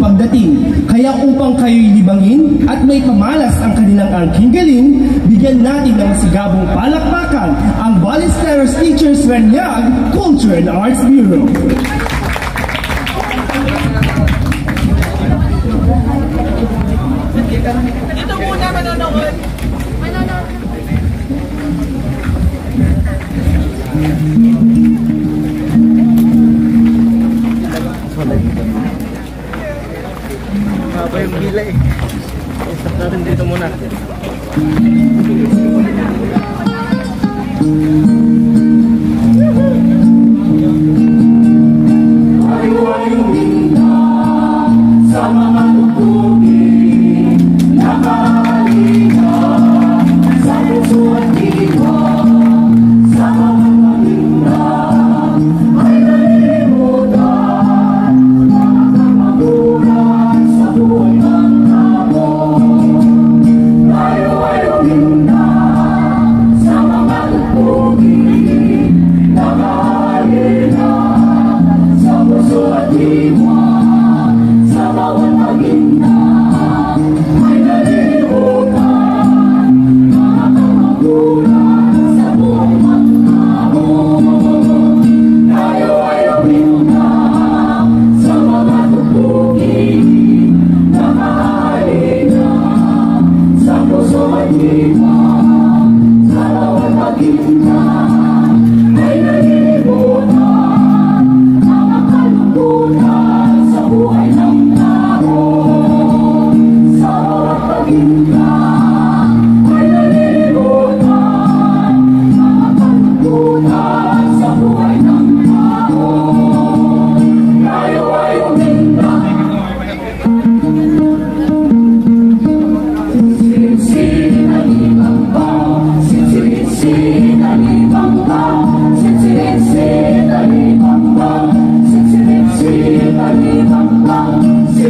pagdating. Kaya upang kayo'y libangin at may pamalas ang kanilang angking galing, bigyan natin ng masigabong palakpakan ang Ballesteros Teachers Ranyag Culture and Arts Bureau. Dito muna manonood. Haba yung bila eh. Stop natin dito muna.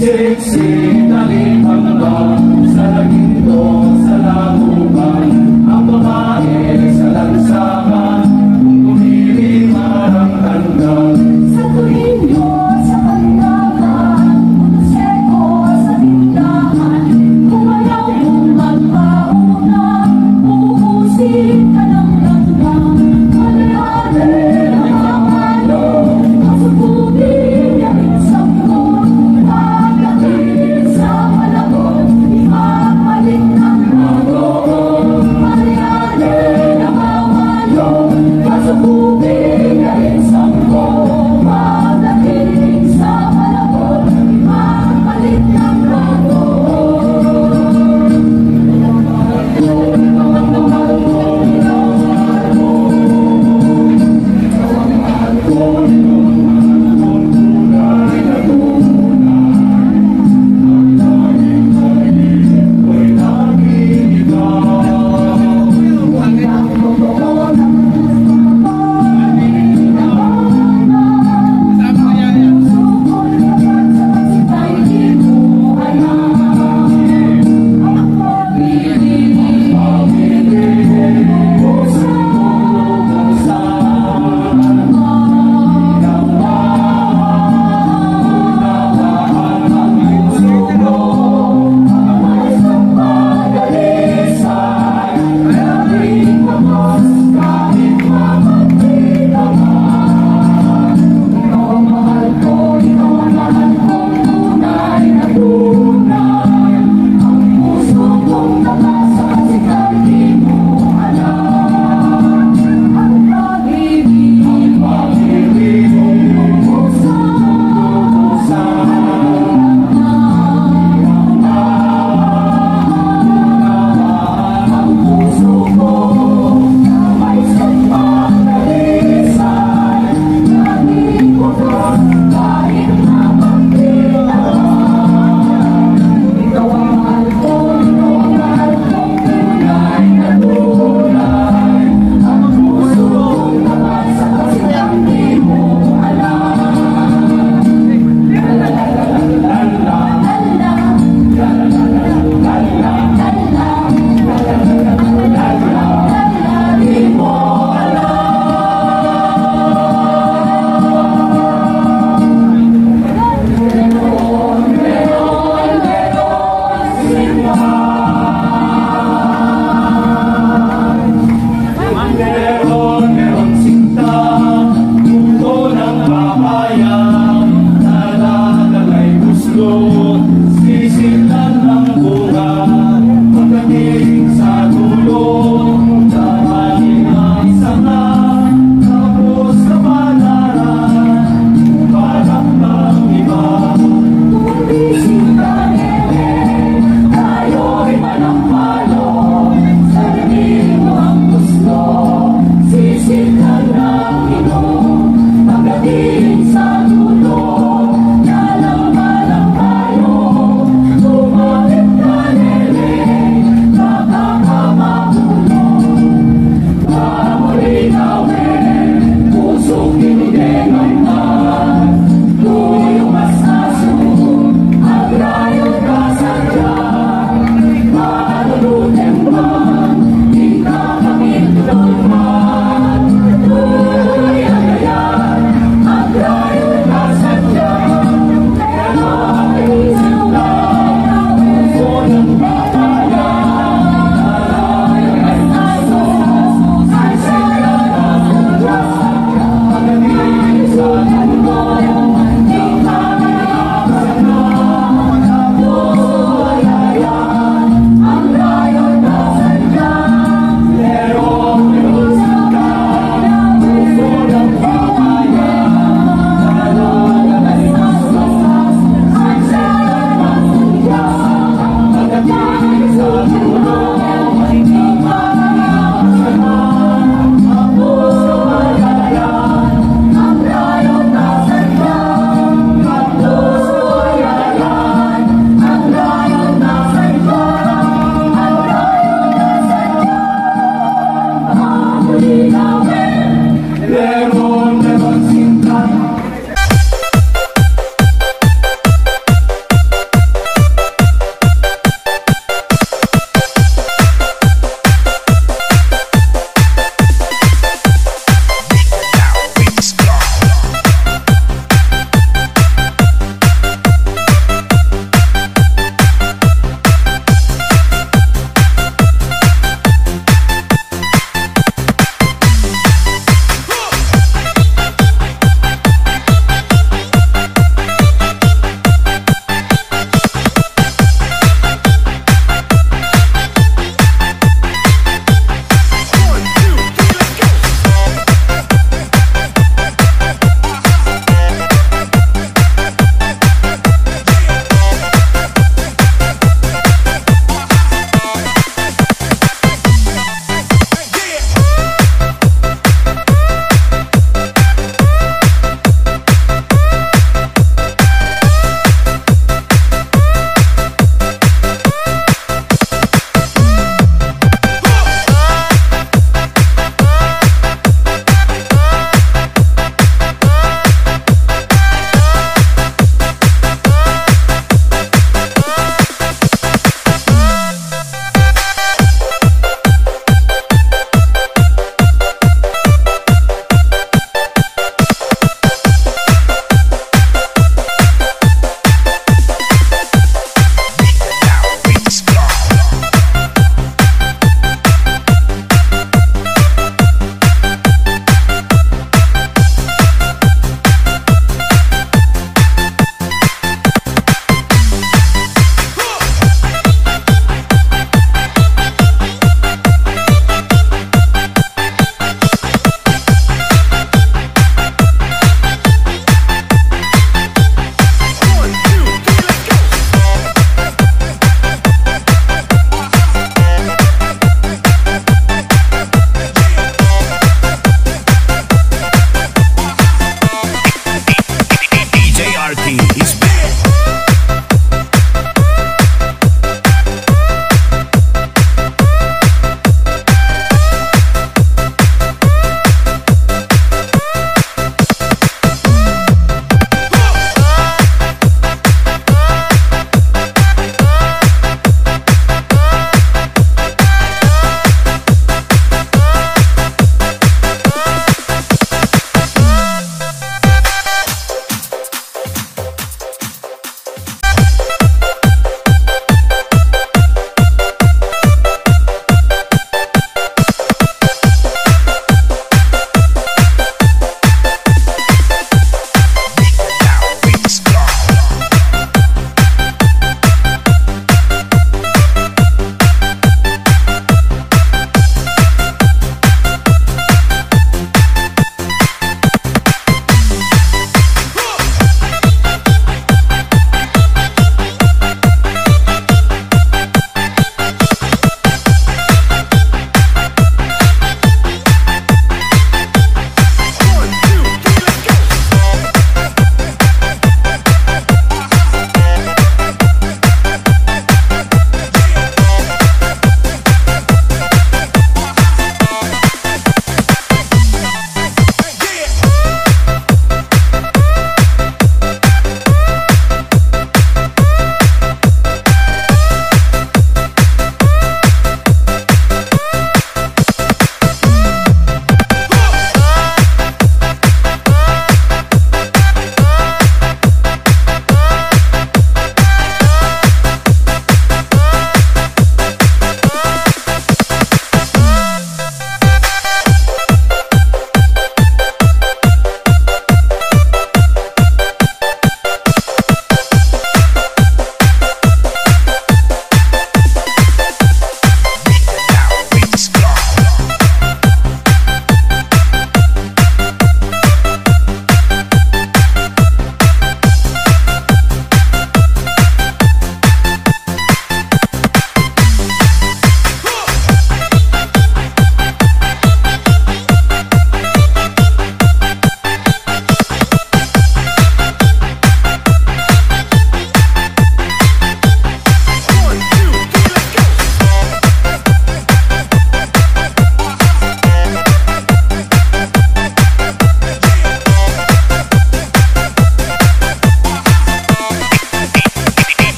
to me.